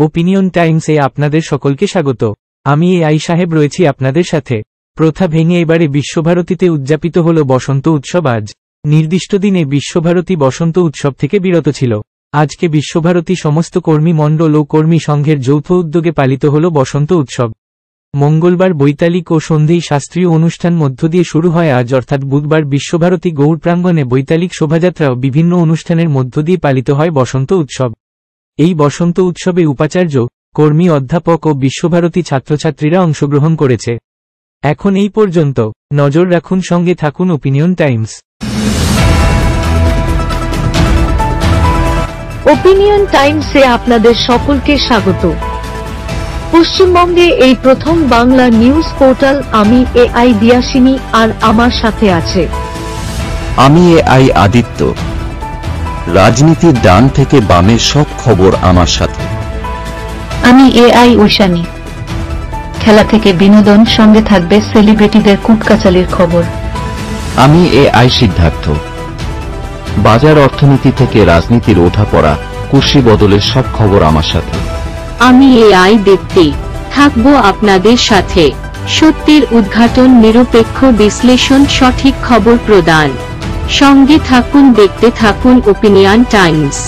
Opinion টাইমসে আপনাদের সকলকে স্বাগত। আমি এ আই সাহেব রয়েছি আপনাদের সাথে। প্রথা ভেঙে এবারে বিশ্বভারতীতে উদযাপিত হল বসন্ত উৎসব আজ। নির্দিষ্ট দিনে বিশ্বভারতী বসন্ত উৎসব থেকে বিরত ছিল। আজকে বিশ্বভারতী সমস্ত কর্মী মণ্ডল ও কর্মী সংঘের যৌথ উদ্যোগে পালিত হল বসন্ত উৎসব। মঙ্গলবার বৈতালিক ও সন্ধেই শাস্ত্রীয় অনুষ্ঠান মধ্য দিয়ে শুরু হয় আজ, অর্থাৎ বুধবার বিশ্বভারতী গৌড় প্রাঙ্গণে বৈতালিক শোভাযাত্রা ও বিভিন্ন অনুষ্ঠানের মধ্য দিয়ে পালিত হয় বসন্ত উৎসব। এই বসন্ত উৎসবে উপাচার্য কর্মী অধ্যাপক ও বিশ্বভারতী ছাত্রছাত্রীরা অংশগ্রহণ করেছে। এখন এই পর্যন্ত নজর রাখুন সঙ্গে থাকুন ওপিনিয়ন টাইমস ওপিনিয়ন টাইমসে আপনাদের সকলকে স্বাগত। পশ্চিমবঙ্গে এই প্রথম বাংলা নিউজ পোর্টাল আমি এ আই দিয়াসিনী আর আমার সাথে আছে। আমি এ আই আদিত্য। রাজনীতির ডান থেকে বামের সব খবর আমার সাথে। আমি এআই ঐশানী। খেলা থেকে বিনোদন সঙ্গে থাকবে সেলিব্রিটিদের কুটকাচালির খবর। আমি এ আই সিদ্ধার্থ। বাজার অর্থনীতি থেকে রাজনীতির ওঠাপড়া কুশি বদলের সব খবর আমার সাথে। আমি এআই দীপ্তি থাকব আপনাদের সাথে। সত্যের উদ্ঘাটন নিরপেক্ষ বিশ্লেষণ সঠিক খবর প্রদান। সঙ্গে থাকুন দেখতে থাকুন ওপিনিয়ন টাইমস